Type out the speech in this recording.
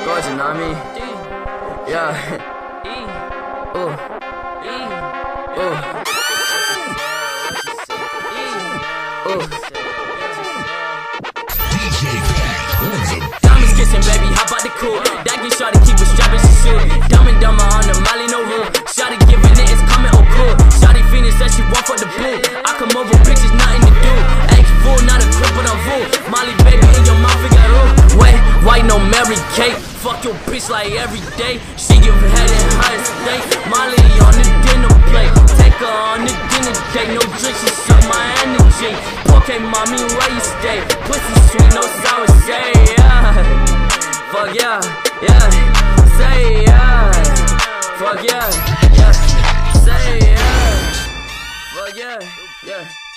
Scores, you know what I mean? Yeah. Ooh. Ooh. Ooh. DJ Pat Diamonds kissing, baby, how about the cool? That get shot Fuck your bitch like every day. She give head in higher state. Molly on the dinner plate. Take her on the dinner date. No drink, she suck my energy. Okay, mommy, where you stay? Pussy sweet, no sour say, yeah. Fuck yeah, yeah. Say yeah. Fuck yeah, yeah. Say yeah. Fuck yeah, yeah.